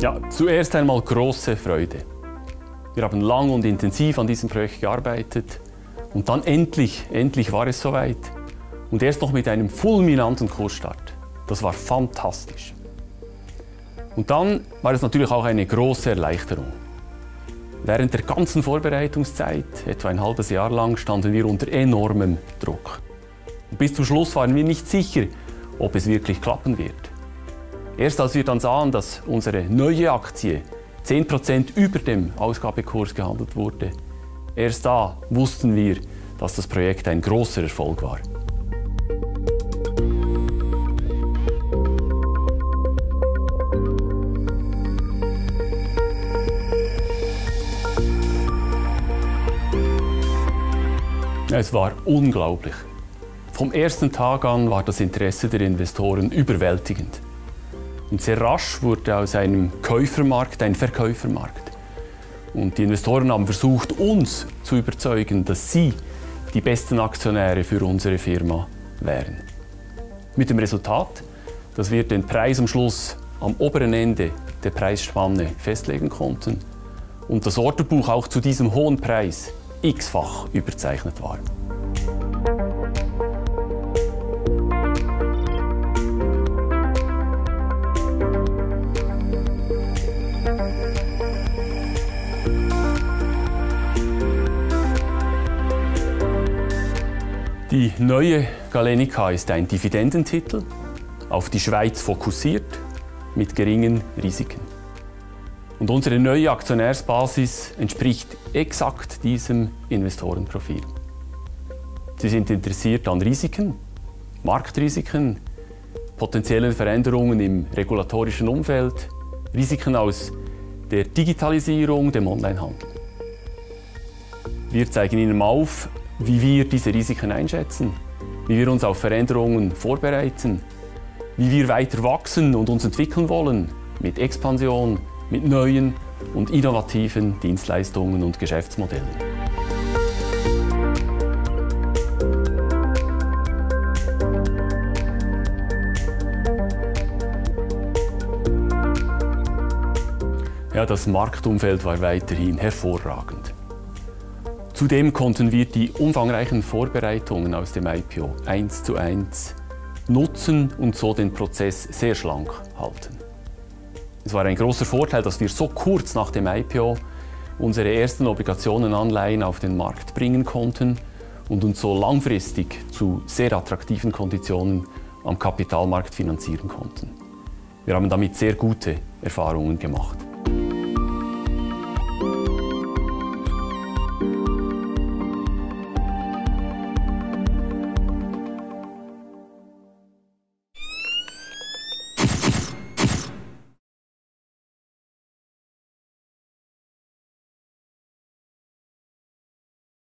Ja, zuerst einmal große Freude. Wir haben lang und intensiv an diesem Projekt gearbeitet und dann endlich, endlich war es soweit. Und erst noch mit einem fulminanten Kursstart. Das war fantastisch. Und dann war es natürlich auch eine große Erleichterung. Während der ganzen Vorbereitungszeit, etwa ein halbes Jahr lang, standen wir unter enormem Druck. Und bis zum Schluss waren wir nicht sicher, ob es wirklich klappen wird. Erst als wir dann sahen, dass unsere neue Aktie 10% über dem Ausgabekurs gehandelt wurde, erst da wussten wir, dass das Projekt ein großer Erfolg war. Es war unglaublich. Vom ersten Tag an war das Interesse der Investoren überwältigend. Und sehr rasch wurde aus einem Käufermarkt ein Verkäufermarkt. Und die Investoren haben versucht, uns zu überzeugen, dass sie die besten Aktionäre für unsere Firma wären. Mit dem Resultat, dass wir den Preis am Schluss am oberen Ende der Preisspanne festlegen konnten und das Orderbuch auch zu diesem hohen Preis x-fach überzeichnet war. Die neue Galenica ist ein Dividendentitel, auf die Schweiz fokussiert, mit geringen Risiken. Und unsere neue Aktionärsbasis entspricht exakt diesem Investorenprofil. Sie sind interessiert an Risiken, Marktrisiken, potenziellen Veränderungen im regulatorischen Umfeld, Risiken aus der Digitalisierung, dem Onlinehandel. Wir zeigen Ihnen auf, wie wir diese Risiken einschätzen, wie wir uns auf Veränderungen vorbereiten, wie wir weiter wachsen und uns entwickeln wollen mit Expansion, mit neuen und innovativen Dienstleistungen und Geschäftsmodellen. Ja, das Marktumfeld war weiterhin hervorragend. Zudem konnten wir die umfangreichen Vorbereitungen aus dem IPO eins zu eins nutzen und so den Prozess sehr schlank halten. Es war ein großer Vorteil, dass wir so kurz nach dem IPO unsere ersten Obligationenanleihen auf den Markt bringen konnten und uns so langfristig zu sehr attraktiven Konditionen am Kapitalmarkt finanzieren konnten. Wir haben damit sehr gute Erfahrungen gemacht.